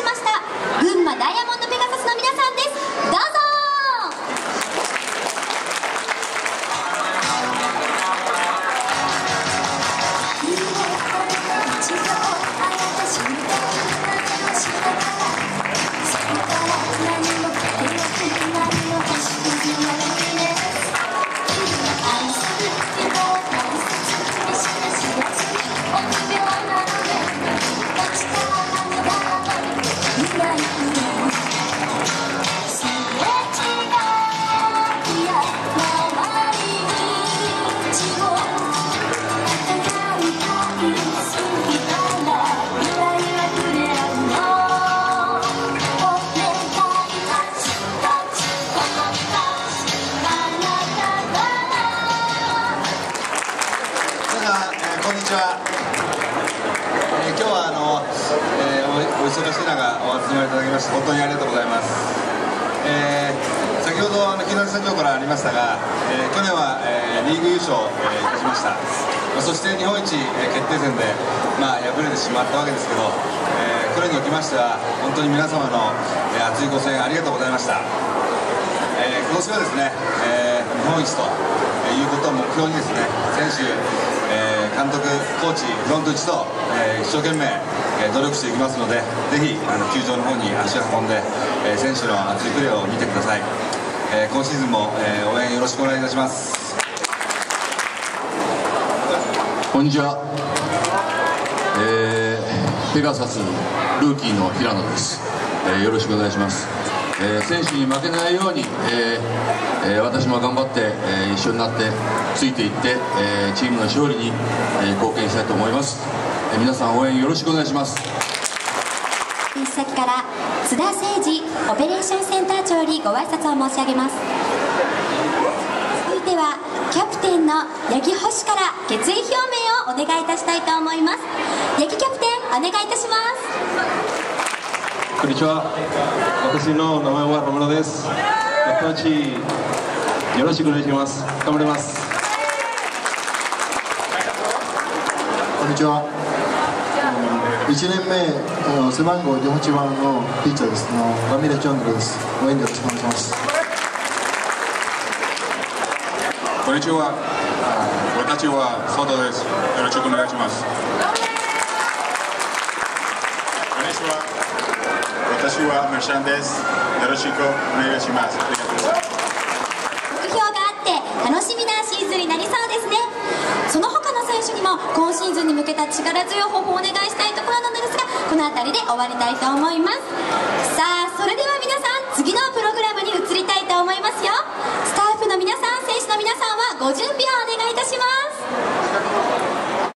しました。群馬ダイヤモンドペガサスの皆さんです。どうぞ。ちは、えー今日はあの、えーお忙しい中お集まりいただきまして本当にありがとうございます、えー先ほどあの木梨社長からありましたが、えー去年は、えリーグ優勝、えいたしました。まそして日本一、え決定戦で、まあ、敗れてしまったわけですけど、えー去年におきましては本当に皆様の、え熱いご声援ありがとうございました。え今年はですね、え日本一ということを目標にですね選手、えー監督、コーチ、フロント一と、えー一生懸命、えー努力していきますのでぜひあの球場の方に足を運んで、えー選手の熱いプレーを見てください、えー今シーズンも、えー応援よろしくお願いいたします。こんにちは、えーペガサスルーキーの平野です、えーよろしくお願いします、えー選手に負けないように、えー私も頑張って、え一緒になってついていって、えチームの勝利に、え貢献したいと思います、え皆さん応援よろしくお願いします。行き先から津田誠二オペレーションセンター長よりご挨拶を申し上げます。続いてはキャプテンの八木星から決意表明をお願いいたしたいと思います。八木キャプテンお願いいたします。こんにちは。私の名前はロムロです。やっぱちよろしくお願いします。頑張ります。こんにちは。1年目、背番号18番のピッチャーです。あのラミレ・チョンドルです。応援よろしくお願いします。こんにちは。あ私はソードです。よろしくお願いします。こんにちは。私メルシャンです。よろしくお願いします。ありがとうございます。目標があって楽しみなシーズンになりそうですねその他の選手にも今シーズンに向けた力強い抱負をお願いしたいところなのですがこの辺りで終わりたいと思いますさあそれでは皆さん次のプログラムに移りたいと思いますよスタッフの皆さん選手の皆さんはご準備をお願いいたします